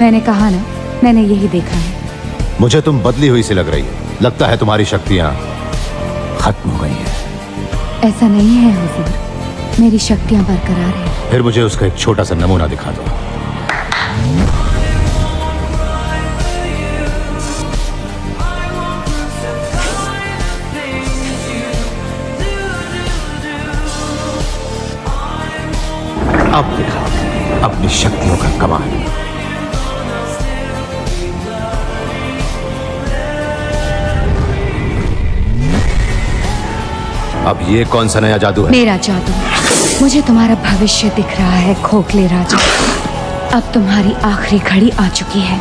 मैंने कहा ना मैंने यही देखा है। मुझे तुम बदली हुई सी लग रही है। लगता है तुम्हारी शक्तियाँ खत्म हो गई हैं। ऐसा नहीं है हुजूर। मेरी शक्तियाँ बरकरार हैं। फिर मुझे उसका एक छोटा सा नमूना दिखा दो। अब दिखा अपनी शक्तियों का कमाल। अब ये कौन सा नया जादू है? मेरा जादू। मुझे तुम्हारा भविष्य दिख रहा है, खोखले राजा। अब तुम्हारी आखिरी घड़ी आ चुकी है।